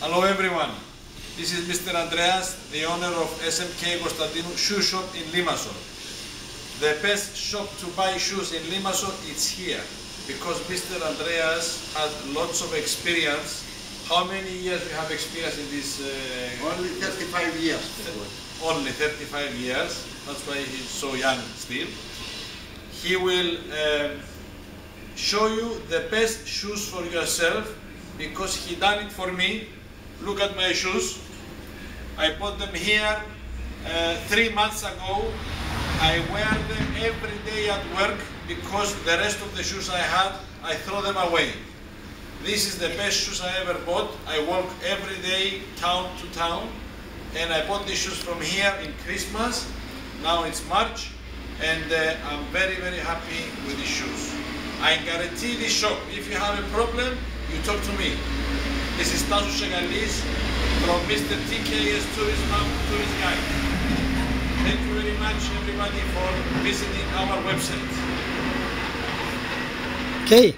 Hello everyone. This is Mr. Antreas, the owner of SMK Constantinou Shoe Shop in Limassol. The best shop to buy shoes in Limassol is here because Mr. Antreas has lots of experience. How many years we have experience in this? Uh, Only 35 years. only 35 years. That's why he's so young still. He will um, show you the best shoes for yourself because he done it for me. Look at my shoes. I bought them here uh, three months ago. I wear them every day at work because the rest of the shoes I had, I throw them away. This is the best shoes I ever bought. I walk every day town to town and I bought these shoes from here in Christmas. Now it's March and uh, I'm very very happy with these shoes. I guarantee this shop, if you have a problem, you talk to me. This is Tasos Segalis from Mr. TKS Tourism Tourist Guide. Thank you very much everybody for visiting our website. Okay.